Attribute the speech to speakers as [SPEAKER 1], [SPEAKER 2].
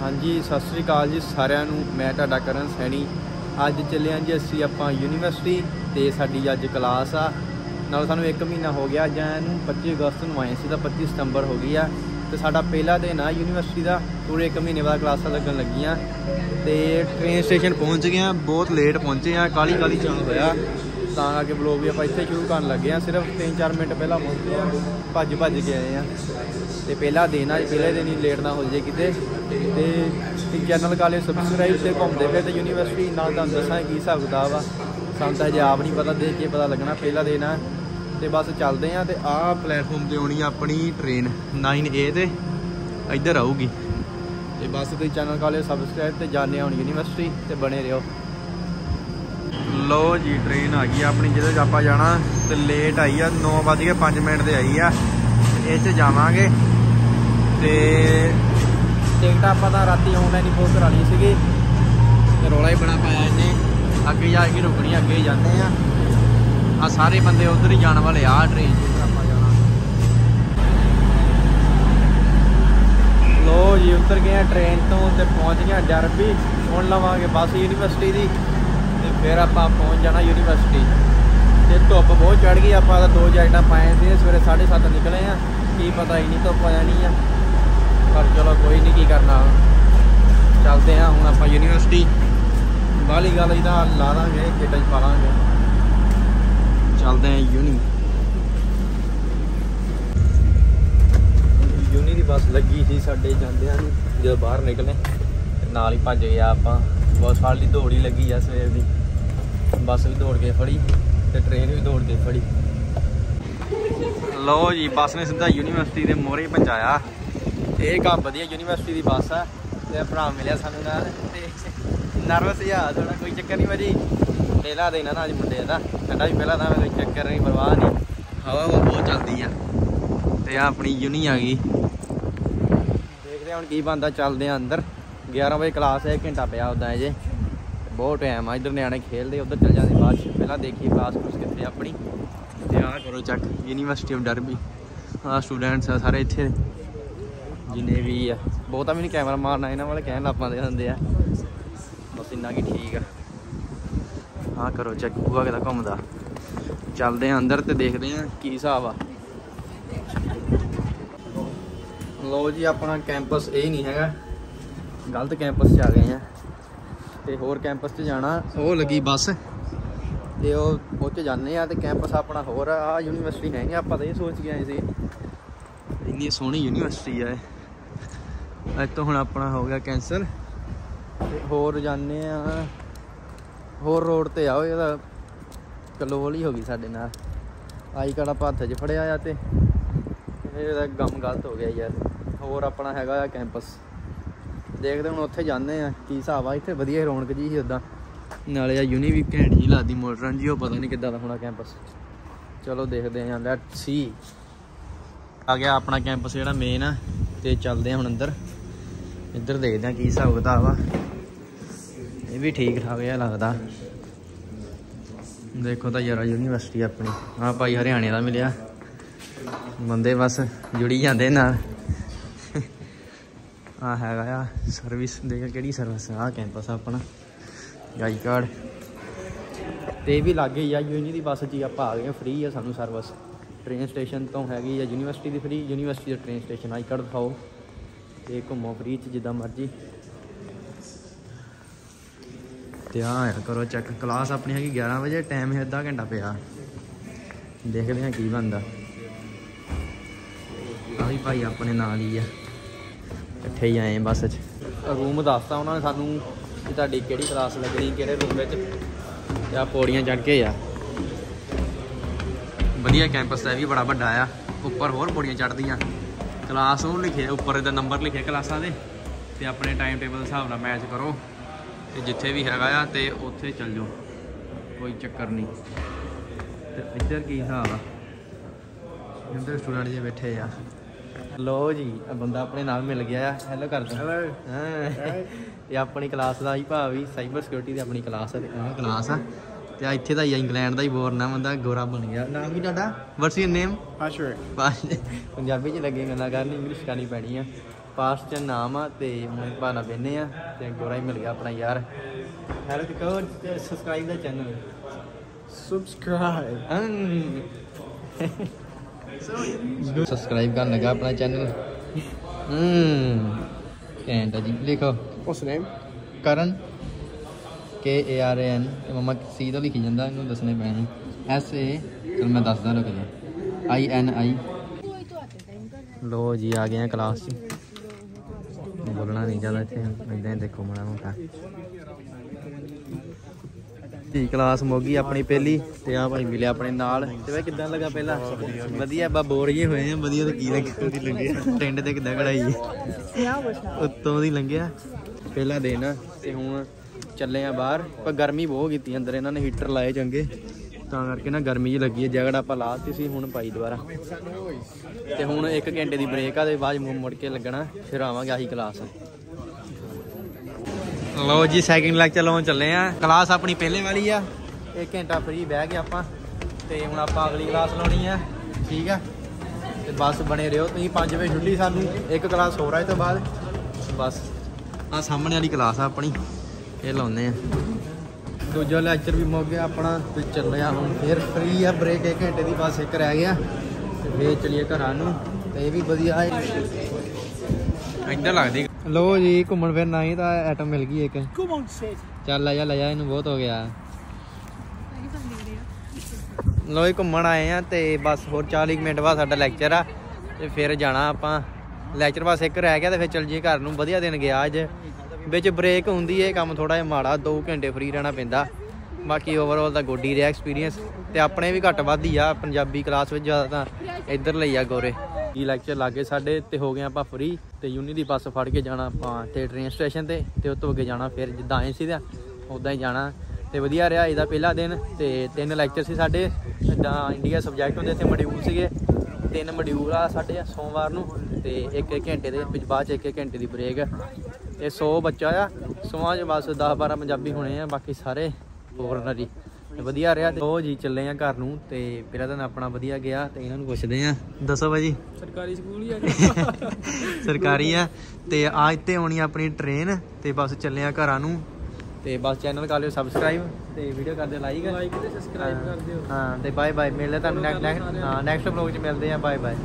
[SPEAKER 1] ਹਾਂਜੀ, ਸਤਿ ਸ੍ਰੀ ਅਕਾਲ ਜੀ ਸਾਰਿਆਂ ਨੂੰ। ਮੈਂ ਤੁਹਾਡਾ ਕਰਨ ਸੈਣੀ। ਅੱਜ ਚੱਲੇ ਹਾਂ ਜੀ ਅਸੀਂ ਆਪਾਂ ਯੂਨੀਵਰਸਿਟੀ ਤੇ ਸਾਡੀ ਅੱਜ ਕਲਾਸ ਆ। ਨਾਲ ਸਾਨੂੰ 1 ਮਹੀਨਾ ਹੋ ਗਿਆ, ਜਾਂ ਨੂੰ 25 ਅਗਸਤ ਨੂੰ ਆਏ ਸੀ ਤਾਂ 25 ਸਤੰਬਰ ਹੋ ਗਈ ਆ। ਤੇ ਸਾਡਾ ਪਹਿਲਾ ਦਿਨ ਆ ਯੂਨੀਵਰਸਿਟੀ ਦਾ। ਪੂਰੇ 1 ਮਹੀਨੇ ਬਾਅਦ ਕਲਾਸਾਂ ਲੱਗਣ ਲੱਗੀਆਂ। ਤੇ ਟ੍ਰੇਨ ਸਟੇਸ਼ਨ ਪਹੁੰਚ ਗਏ ਆ। ਬਹੁਤ ਲੇਟ ਪਹੁੰਚੇ ਆ। ਕਾਲੀ ਕਾਲੀ ਚਾਲ ਹੋਇਆ। ਤਾਂ ਕਰਕੇ ਬਲੌਗ ਵੀ ਆਪਾਂ ਇੱਥੇ ਸ਼ੁਰੂ ਕਰਨ ਲੱਗੇ ਆ। ਸਿਰਫ 3-4 ਮਿੰਟ ਪਹਿਲਾਂ ਪਹੁੰਚੇ ਆ। ਭੱਜ ਭੱਜ ਕੇ ਆਏ ਆ। ਤੇ ਪਹਿਲਾ ਦਿਨ ਆ, ਪਹਿਲੇ ਦਿਨ ਹੀ ਲੇਟ ਨਾ ਹੋ ਜਾਏ ਕਿਤੇ। ਤੇ ਜਨਰਲ ਕਾਲਜ ਸਬਸਕ੍ਰਾਈਬ ਤੇ ਘੁੰਮਦੇ ਪਏ ਤੇ ਯੂਨੀਵਰਸਿਟੀ ਨਾਲ ਤੁਹਾਨੂੰ ਦੱਸਾਂ ਕੀ ਹਿਸਾਬ ਕਿਤਾਬ ਆ। ਸਾਨੂੰ ਤਾਂ ਹਜੇ ਆਪ ਨਹੀਂ ਪਤਾ, ਦੇਖ ਕੇ ਪਤਾ ਲੱਗਣਾ ਪਹਿਲਾ ਦਿਨ ਆ। ਤੇ ਬਸ ਚੱਲਦੇ ਆ, ਤੇ ਆਹ ਪਲੇਟਫਾਰਮ ਤੇ ਆਉਣੀ ਆ ਆਪਣੀ ਟ੍ਰੇਨ 9A ਤੇ। ਇੱਧਰ ਆਊਗੀ। ਤੇ ਬਸ ਤੁਸੀਂ ਚੈਨਲ ਕਾਲੇ ਸਬਸਕ੍ਰਾਈਬ ਤੇ ਜਾਣੇ ਹੁਣ ਯੂਨੀਵਰਸਿਟੀ ਤੇ ਬਣੇ ਰਹੋ। ਲੋ ਜੀ ਟ੍ਰੇਨ ਆ ਗਈ ਆਪਣੀ ਜਿਹਦੇ ਆਪਾਂ ਜਾਣਾ, ਤੇ ਲੇਟ ਆਈ ਆ 9:05 ਮਿੰਟ ਤੇ ਆਈ ਆ। ਇਹ 'ਚ ਜਾਵਾਂਗੇ। ਤੇ ਟਿਕਟ ਆਪਾਂ ਤਾਂ ਰਾਤੀ ਆਨਲਾਈਨ ਹੀ ਬੁੱਕ ਕਰਾ ਲਈ ਸੀਗੀ। ਤੇ ਰੋਲਾ ਹੀ ਬਣਾ ਪਾਇਆ ਇਹਨੇ। ਅੱਗੇ ਜਾ ਕੇ ਰੁਕਣੀ ਅੱਗੇ ਹੀ ਜਾਂਦੇ ਆ। ਆ ਸਾਰੇ ਬੰਦੇ ਉਧਰ ਹੀ ਜਾਣ ਵਾਲੇ ਆ ਟ੍ਰੇਨ 'ਚ ਆਪਾਂ ਜਾਣਾ। ਲੋ ਜੀ, ਉਤਰ ਗਏ ਆ ਟ੍ਰੇਨ ਤੋਂ ਤੇ ਪਹੁੰਚ ਗਏ ਆ ਡਰਬੀ। ਹੁਣ ਲਵਾਂਗੇ ਬੱਸ ਯੂਨੀਵਰਸਿਟੀ ਦੀ। ਤੇ ਫਿਰ ਆਪਾਂ ਪਹੁੰਚ ਜਾਣਾ ਯੂਨੀਵਰਸਿਟੀ ਤੇ ਧੁੱਪ ਬਹੁਤ ਚੜ ਗਈ, ਆਪਾਂ ਤਾਂ ਦੋ ਜੈਕਟਾਂ ਪਾਏ ਸੀ ਸਵੇਰੇ 7:30 ਨਿਕਲੇ ਆ। ਕੀ ਪਤਾ ਹੀ ਨਹੀਂ ਧੁੱਪ ਆ ਜਾਣੀ ਆ। ਪਰ ਚਲੋ ਕੋਈ ਨਹੀਂ ਕੀ ਕਰਨਾ ਚੱਲਦੇ ਆ ਹੁਣ ਆਪਾਂ ਯੂਨੀਵਰਸਿਟੀ। ਬਾਲੀ ਗੱਲ ਇਹਦਾ ਲਾ ਦਾਂਗੇ ਕਿੱਡਾ ਚ ਪਾ ਲਾਂਗੇ ਚੱਲਦੇ ਆ ਯੂਨੀ ਯੂਨੀ ਦੀ ਬੱਸ ਲੱਗੀ ਸੀ ਸਾਡੇ ਜਾਂਦਿਆਂ ਨੂੰ, ਜਦੋਂ ਬਾਹਰ ਨਿਕਲੇ। ਨਾਲ ਹੀ ਭੱਜ ਗਿਆ ਆਪਾਂ। ਬਹੁਤ ਸਾਲ ਦੀ ਦੌੜ ਹੀ ਲੱਗੀ ਆ ਸਵੇਰ ਦੀ। ਬੱਸ ਵੀ ਦੌੜ ਕੇ ਫੜੀ ਤੇ ਟ੍ਰੇਨ ਵੀ ਦੌੜ ਕੇ ਫੜੀ। ਲਓ ਜੀ, ਬੱਸ ਨੇ ਸਿੱਧਾ ਯੂਨੀਵਰਸਿਟੀ ਦੇ ਮੋਹਰੇ ਪਹੁੰਚਾਇਆ। ਇਹ ਕੰਮ ਵਧੀਆ, ਯੂਨੀਵਰਸਿਟੀ ਦੀ ਬੱਸ ਆ, ਤੇ ਭਰਾ ਮਿਲਿਆ ਸਾਨੂੰ ਨਾਲ, ਤੇ ਨਰਵਸ ਹੀ ਆ ਥੋੜਾ ਕੋਈ ਚੱਕਰ ਨਹੀਂ ਭਾਜੀ। ਪਹਿਲਾ ਦਿਨ ਆ ਨਾ ਅੱਜ ਮੁੰਡੇ ਦਾ ਕਹਿੰਦਾ ਵੀ ਪਹਿਲਾਂ ਤਾਂ ਕੋਈ ਚੱਕਰ ਨਹੀਂ, ਪਰਵਾਹ ਨਹੀਂ। ਹਵਾ ਹਵਾ ਬਹੁਤ ਚੱਲਦੀ ਆ, ਤੇ ਆ ਆਪਣੀ ਯੂਨੀ ਆ ਗਈ। ਦੇਖਦੇ ਹੁਣ ਕੀ ਬੰਦਾ ਚੱਲਦੇ ਆ ਅੰਦਰ। 11 ਵਜੇ ਕਲਾਸ ਹੈ ਘੰਟਾ ਪਿਆ ਉਦਾਂ ਜੇ ਬਹੁਤ ਟਾਈਮ ਆ, ਇਧਰ ਨਿਆਣੇ ਖੇਲਦੇ, ਉਧਰ ਚੱਲ ਜਾਂਦੇ ਬਾਅਦ ਪਹਿਲਾਂ ਦੇਖੀ ਕਲਾਸ ਕੁਸ ਕਿੱਥੇ ਆਪਣੀ। ਤੇ ਆ ਕਰੋ ਚੱਕ ਯੂਨੀਵਰਸਿਟੀ ਆਫ ਡਰਬੀ। ਆ ਸਟੂਡੈਂਟਸ ਆ ਸਾਰੇ ਇੱਥੇ। ਜਿੰਨੇ ਵੀ ਆ। ਬਹੁਤਾ ਵੀ ਨਹੀਂ ਕੈਮਰਾ ਮਾਰਨਾ ਇਹਨਾਂ ਵਾਲੇ ਕਹਿਣ ਲੱਗ ਪੈਂਦੇ ਹੁੰਦੇ ਆ। ਬਸ ਇੰਨਾ ਕੀ ਠੀਕ ਆ। ਆ ਕਰੋ ਚੈੱਕ ਬੂਆ ਕਿਦਾ ਘੁੰਮਦਾ। ਚੱਲਦੇ ਆ ਅੰਦਰ ਤੇ ਦੇਖਦੇ ਆ ਕੀ ਹਿਸਾਬ ਆ। ਲੋ ਜੀ ਆਪਣਾ ਕੈਂਪਸ ਇਹ ਨਹੀਂ ਹੈਗਾ। ਗਲਤ ਕੈਂਪਸ 'ਚ ਆ ਗਏ ਆ। ਤੇ ਹੋਰ ਕੈਂਪਸ 'ਚ ਜਾਣਾ। ਉਹ ਲੱਗੀ ਬੱਸ। ਤੇ ਉਹ 'ਚ ਜਾਂਦੇ ਆ ਤੇ ਕੈਂਪਸ ਆਪਣਾ ਹੋਰ ਆ। ਯੂਨੀਵਰਸਿਟੀ ਨਹੀਂ ਆਪਾਂ ਤਾਂ ਇਹ ਸੋਚ ਕੇ ਆਏ ਸੀ। ਇੰਨੀ ਸੋਹਣੀ ਯੂਨੀਵਰਸਿਟੀ ਆ ਇਹ। ਅੱਜ ਤੋਂ ਹੁਣ ਆਪਣਾ ਹੋ ਗਿਆ ਕੈਂਸਲ। ਤੇ ਹੋਰ ਜਾਂਦੇ ਆ। ਹੋਰ ਰੋਡ ਤੇ ਆਓ ਇਹਦਾ ਕਲੋਲ ਹੀ ਹੋ ਗਈ ਸਾਡੇ ਨਾਲ। ਆਈ ਕਾੜਾ ਹੱਥ 'ਚ ਫੜਿਆ ਆ ਤੇ ਇਹਦਾ ਗਮ ਗਲਤ ਹੋ ਗਿਆ ਯਾਰ। ਹੋਰ ਆਪਣਾ ਹੈਗਾ ਆ ਕੈਂਪਸ। ਦੇਖਦੇ ਹੁਣ ਉੱਥੇ ਜਾਂਦੇ ਆ, ਕੀ ਹਿਸਾਬ ਆ ਇੱਥੇ? ਵਧੀਆ ਰੌਣਕ ਜੀ ਸੀ ਉਦਾਂ ਨਾਲੇ ਆ ਯੂਨੀ ਵੀ ਘੈਂਟ ਜੀ ਲਾਦੀ ਮੋਟਰਾਂ ਜੀ ਉਹ ਪਤਾ ਨਹੀਂ ਕਿੱਦਾਂ ਦਾ ਹੋਣਾ ਕੈਂਪਸ। ਚਲੋ ਦੇਖਦੇ ਆ ਲੈਟ ਸੀ ਆ ਗਿਆ ਆਪਣਾ ਕੈਂਪਸ ਜਿਹੜਾ ਮੇਨ ਆ। ਤੇ ਚੱਲਦੇ ਹਾਂ ਹੁਣ ਅੰਦਰ। ਇੱਧਰ ਦੇਖਦੇ ਹਾਂ ਕੀ ਹਿਸਾਬ ਕਿਤਾਬ ਆ। ਇਹ ਵੀ ਠੀਕ ਠਾਕ ਜਿਹਾ ਲੱਗਦਾ। ਦੇਖੋ ਤਾਂ ਯਾਰਾ ਯੂਨੀਵਰਸਿਟੀ ਆਪਣੀ। ਆ ਭਾਈ ਹਰਿਆਣੇ ਦਾ ਮਿਲਿਆ। ਬੰਦੇ ਬਸ ਜੁੜੀ ਜਾਂਦੇ ਨਾਲ। ਆ ਹੈਗਾ ਆ ਸਰਵਿਸ ਦੇਖ ਕਿਹੜੀ ਸਰਵਿਸ ਆ ਕੈਂਪਸ ਆਪਣਾ। I card. ਤੇ ਇਹ ਵੀ ਲੱਗੇ ਆ ਯੂਨੀ ਦੀ ਬੱਸ ਜੀ ਆਪਾਂ ਆ ਗਏ ਫ੍ਰੀ ਆ ਸਾਨੂੰ ਸਰਵਿਸ ਟ੍ਰੇਨ ਸਟੇਸ਼ਨ ਤੋਂ ਹੈਗੀ ਆ ਯੂਨੀਵਰਸਿਟੀ ਦੀ ਫ੍ਰੀ ਯੂਨੀਵਰਸਿਟੀ ਦਾ ਟ੍ਰੇਨ ਸਟੇਸ਼ਨ ਆਈ ਕਾਰਡ ਦਿਖਾਓ ਤੇ ਘੁੰਮੋ ਫ੍ਰੀ 'ਚ ਜਿੱਦਾਂ ਮਰਜ਼ੀ। ਤੇ ਆ ਕਰੋ ਚੈੱਕ ਕਲਾਸ ਆਪਣੀ ਹੈਗੀ 11 ਵਜੇ ਟਾਈਮ ਹੈ ਅੱਧਾ ਘੰਟਾ ਪਿਆ। ਦੇਖਦੇ ਹਾਂ ਕੀ ਬਣਦਾ। ਆਹੀ ਭਾਈ ਆਪਣੇ ਨਾਲ ਹੀ ਆ। ਇਕੱਠੇ ਹੀ ਆਏ ਬੱਸ 'ਚ। ਰੂਮ ਦੱਸਤਾ ਉਹਨਾਂ ਨੇ ਸਾਨੂੰ ਕਿ ਤੁਹਾਡੀ ਕਿਹੜੀ ਕਲਾਸ ਲੱਗਣੀ, ਕਿਹੜੇ ਰੂਮ ਵਿੱਚ। ਤੇ ਆ ਪੌੜੀਆਂ ਚੜ ਕੇ ਆ। ਵਧੀਆ ਕੈਂਪਸ ਇਹ ਵੀ ਬੜਾ ਵੱਡਾ ਆ। ਉੱਪਰ ਹੋਰ ਪੌੜੀਆਂ ਚੜਦੀਆਂ ਕਲਾਸ ਉਹ ਲਿਖਿਆ ਉੱਪਰ ਇਹਦਾ ਨੰਬਰ ਲਿਖਿਆ ਕਲਾਸਾਂ ਦੇ। ਤੇ ਆਪਣੇ ਟਾਈਮ ਟੇਬਲ ਦੇ ਹਿਸਾਬ ਨਾਲ ਮੈਚ ਕਰੋ। ਤੇ ਜਿੱਥੇ ਵੀ ਹੈਗਾ ਆ ਤੇ ਉੱਥੇ ਚੱਲ ਜਾਓ। ਕੋਈ ਚੱਕਰ ਨਹੀਂ। ਤੇ ਇੱਧਰ ਕੀ ਹਿਸਾਬ ਆ? ਇੱਧਰ ਸਟੂਡੈਂਟ ਜੇ ਬੈਠੇ ਆ। ਲੋ ਜੀ ਆ ਬੰਦਾ ਆਪਣੇ ਨਾਲ ਮਿਲ ਗਿਆ ਆ। ਹੈਲੋ ਕਰ ਦੋ. ਹਾਂ। ਇਹ ਆਪਣੀ ਕਲਾਸ ਦਾ ਹੀ ਭਾਵੀ ਸਾਈਬਰ ਸਿਕਿਉਰਿਟੀ ਦੀ ਆਪਣੀ ਕਲਾਸ ਹੈ ਕਲਾਸ ਆ। ਤੇ ਇੱਥੇ ਦਾ ਹੀ ਆ, ਇੰਗਲੈਂਡ ਦਾ ਹੀ ਬੋਰਨ ਆ ਬੰਦਾ ਗੋਰਾ ਬਣ ਗਿਆ। ਨਾਮ ਕੀ ਤੁਹਾਡਾ? What's your name
[SPEAKER 2] Patrick.
[SPEAKER 1] Punjabi ਚ ਲੱਗੇ ਗੱਲਾਂ ਕਰਨ ਇੰਗਲਿਸ਼ ਕਰਨੀ ਪੈਣੀ ਆ। ਪਾਸ ਚ ਨਾਮ ਆ ਤੇ ਹੁਣ ਭਾਣਾ ਬੈਨੇ ਆ ਤੇ ਗੋਰਾ ਹੀ ਮਿਲ ਗਿਆ ਆਪਣਾ ਯਾਰ। ਹੈਲਪ ਕਰੋ ਸਬਸਕ੍ਰਾਈਬ ਦਾ ਚੈਨਲ
[SPEAKER 2] Subscribe.
[SPEAKER 1] ਸਬਸਕ੍ਰਾਈਬ ਕਰਨ ਲੱਗਾ ਆਪਣਾ ਚੈਨਲ ਹੂੰ ਆ ਜੀ। ਲਿਖੋ।
[SPEAKER 2] The name?
[SPEAKER 1] ਕਰਨ। K A R A N ਇਹ ਮਮਾ ਸੀ ਤੋਂ ਲਿਖੀ ਜਾਂਦਾ ਇਹਨੂੰ ਦੱਸਣੇ ਪੈਣੇ। S A ਚਲ ਮੈਂ ਦੱਸਦਾ ਰੁਕ ਜਾ। I N I ਲੋ ਜੀ ਆ ਗਏ ਆ ਕਲਾਸ 'ਚ। ਬੋਲਣਾ ਨਹੀਂ ਜ਼ਿਆਦਾ ਇੱਥੇ ਇਦਾਂ ਹੀ ਦੇਖੋ ਮਾੜਾ ਮੋਟਾ। ਜੀ ਕਲਾਸ ਮੁੱਕ ਗਈ ਆਪਣੀ ਪਹਿਲੀ ਤੇ ਆ ਭਾਈ ਮਿਲਿਆ ਆਪਣੇ ਨਾਲ। ਤੇ ਵੇ ਕਿੱਦਾਂ ਲੱਗਾ ਪਹਿਲਾਂ? ਵਧੀਆ ਬਾ ਬੋਰ ਜੇ ਹੋਏ ਆ ਵਧੀਆ ਤੇ ਕੀ ਲੱਗਾ? ਦੀ ਲੰਗਿਆ ਟੈਂਡ ਤੇ ਕਿੱਦਾਂ ਕਢਾਈ? ਉੱਤੋਂ ਦੀ ਲੰਘਿਆ। ਪਹਿਲਾ ਦਿਨ ਆ ਤੇ ਹੁਣ ਚੱਲੇ ਆ ਬਾਹਰ, ਪਰ ਗਰਮੀ ਬਹੁਤ ਕੀਤੀ ਅੰਦਰ, ਇਹਨਾਂ ਨੇ ਹੀਟਰ ਲਾਏ ਚੰਗੇ। ਤਾਂ ਕਰਕੇ ਨਾ ਗਰਮੀ ਜੀ ਲੱਗੀ ਹੈ ਜੈਕਟ ਆਪਾਂ ਲਾਤੀ ਸੀ, ਹੁਣ ਪਾਈ ਦੁਬਾਰਾ। ਤੇ ਹੁਣ 1 ਘੰਟੇ ਦੀ ਬ੍ਰੇਕ ਆ, ਤੇ ਬਾਅਦ ਮੁੜ ਕੇ ਲੱਗਣਾ, ਫਿਰ ਆਵਾਂਗੇ ਆਹੀ ਕਲਾਸ ਲਓ ਜੀ ਸੈਕਿੰਡ ਲੈਕਚਰ ਲਾਉਣ ਚੱਲੇ ਆ। ਕਲਾਸ ਆਪਣੀ ਪਹਿਲੇ ਵਾਲੀ ਆ। 1 ਘੰਟਾ ਫ੍ਰੀ ਬਹਿ ਗਏ ਆਪਾਂ, ਤੇ ਹੁਣ ਆਪਾਂ ਅਗਲੀ ਕਲਾਸ ਲਾਉਣੀ ਆ, ਠੀਕ ਆ? ਤੇ ਬਸ ਬਣੇ ਰਹੋ, ਤੁਸੀਂ 5 ਵਜੇ ਛੁੱਟੀ ਸਾਨੂੰ, ਇੱਕ ਕਲਾਸ ਹੋ ਆ ਤੋਂ ਬਾਅਦ। ਬਸ ਆ ਸਾਹਮਣੇ ਵਾਲੀ ਕਲਾਸ ਆ ਆਪਣੀ। ਇਹ ਲਾਉਂਦੇ ਆ। ਦੂਜਾ ਲੈਕਚਰ ਵੀ ਮੁੱਕ ਗਿਆ ਆਪਣਾ ਤੇ ਚੱਲਿਆ ਹੁਣ ਫੇਰ ਫ੍ਰੀ ਆ ਬ੍ਰੇਕ 1 ਘੰਟੇ ਦੀ ਬਸ ਇੱਕ ਰਹਿ ਗਿਆ। ਤੇ ਫੇਰ ਚਲੀਏ ਘਰਾਂ ਨੂੰ ਤੇ ਇਹ ਵੀ ਵਧੀਆ ਹੈ ਇੱਧਰ ਲੱਗਦੀ। ਲੋ ਜੀ ਘੁੰਮਣ ਫਿਰ ਨਹੀਂ ਤਾਂ ਐਟਮ ਮਿਲ ਗਈ ਇੱਕ. ਚੱਲ ਆ ਜਾ ਲੈ ਜਾ ਇਹਨੂੰ ਬਹੁਤ ਹੋ ਗਿਆ। ਲੋ ਜੀ ਘੁੰਮਣ ਆਏ ਆ ਤੇ ਬਸ ਹੋਰ 40 ਕੁ ਮਿੰਟ ਬਾਅਦ ਸਾਡਾ ਲੈਕਚਰ ਆ। ਤੇ ਫਿਰ ਜਾਣਾ ਆਪਾਂ। ਲੈਕਚਰ ਬਸ ਇੱਕ ਰਹਿ ਗਿਆ ਤੇ ਫਿਰ ਚੱਲ ਜੀ ਘਰ ਨੂੰ। ਵਧੀਆ ਦਿਨ ਗਿਆ ਅੱਜ। ਵਿੱਚ ਬ੍ਰੇਕ ਹੁੰਦੀ ਹੈ ਕੰਮ ਥੋੜਾ ਜਿਹਾ ਮਾੜਾ 2 ਘੰਟੇ ਫ੍ਰੀ ਰਹਿਣਾ ਪੈਂਦਾ। ਬਾਕੀ ਓਵਰਆਲ ਤਾਂ ਗੋਡੀ ਰਿਹਾ ਐਕਸਪੀਰੀਅੰਸ ਤੇ ਆਪਣੇ ਵੀ ਘੱਟ ਵੱਧ ਹੀ ਆ, ਪੰਜਾਬੀ ਕਲਾਸ ਵਿੱਚ ਜ਼ਿਆਦਾ ਤਾਂ ਇੱਧਰ ਲਈ ਆ ਗੋਰੇ। ਕੀ ਲੈਕਚਰ ਲੱਗੇ ਸਾਡੇ ਤੇ ਹੋ ਗਏ ਆਪਾਂ ਫ੍ਰੀ ਤੇ ਯੂਨੀ ਦੀ ਬੱਸ ਫੜ ਕੇ ਜਾਣਾ ਆਪਾਂ ਤੇ ਟ੍ਰੇਨ ਸਟੇਸ਼ਨ ਤੇ ਤੇ ਉੱਥੋਂ ਅੱਗੇ ਜਾਣਾ ਫਿਰ ਜਿੱਦਾਂ ਆਏ ਸੀ ਦਾ ਉਦਾਂ ਹੀ ਜਾਣਾ। ਤੇ ਵਧੀਆ ਰਿਹਾ, ਇਹਦਾ ਪਹਿਲਾ ਦਿਨ ਤੇ ਤਿੰਨ ਲੈਕਚਰ ਸੀ ਸਾਡੇ, ਜਿੱਦਾਂ ਇੰਡੀਆ ਸਬਜੈਕਟ ਹੁੰਦੇ ਤੇ ਮੋਡਿਊਲ ਸੀਗੇ। ਤਿੰਨ ਮੋਡਿਊਲ ਆ ਸਾਡੇ ਸੋਮਵਾਰ ਨੂੰ ਤੇ ਇੱਕ ਇੱਕ ਘੰਟੇ ਦੇ ਵਿੱਚ ਬਾਅਦ ਚ ਇੱਕ ਇੱਕ ਘੰਟੇ ਦੀ ਬ੍ਰੇਕ ਇਹ 100 ਬੱਚਾ ਆ ਸੋਆਂ ਚ ਬਸ 10 12 ਪੰਜਾਬੀ ਹੋਣੇ ਆ ਬਾਕੀ ਸਾਰੇ ਫੋਰਨਰ ਵਧੀਆ ਰਿਹਾ ਤੇ ਉਹ ਜੀ ਚੱਲੇ ਆ ਘਰ ਨੂੰ ਤੇ ਪਹਿਲਾ ਦਿਨ ਆਪਣਾ ਵਧੀਆ ਗਿਆ ਤੇ ਇਹਨਾਂ ਨੂੰ ਪੁੱਛਦੇ ਆ। ਦੱਸੋ ਭਾਜੀ
[SPEAKER 2] ਸਰਕਾਰੀ ਸਕੂਲ ਹੀ ਆ
[SPEAKER 1] ਸਰਕਾਰੀ ਆ ਤੇ ਆ ਇੱਥੇ ਆਉਣੀ ਆਪਣੀ ਟ੍ਰੇਨ ਤੇ ਬਸ ਚੱਲੇ ਆ ਘਰਾਂ ਨੂੰ। ਤੇ ਬਸ ਚੈਨਲ ਕਰ ਲਿਓ ਸਬਸਕ੍ਰਾਈਬ ਤੇ ਵੀਡੀਓ ਕਰ ਦਿਓ ਲਾਈਕ
[SPEAKER 2] ਲਾਈਕ ਤੇ ਸਬਸਕ੍ਰਾਈਬ ਕਰ ਦਿਓ।
[SPEAKER 1] ਹਾਂ ਤੇ ਬਾਏ ਬਾਏ ਮਿਲਦੇ ਤੁਹਾਨੂੰ ਨੈਕਸਟ ਨੈਕਸਟ ਵਲੌਗ 'ਚ ਮਿਲਦੇ ਆ ਬਾਏ ਬਾਏ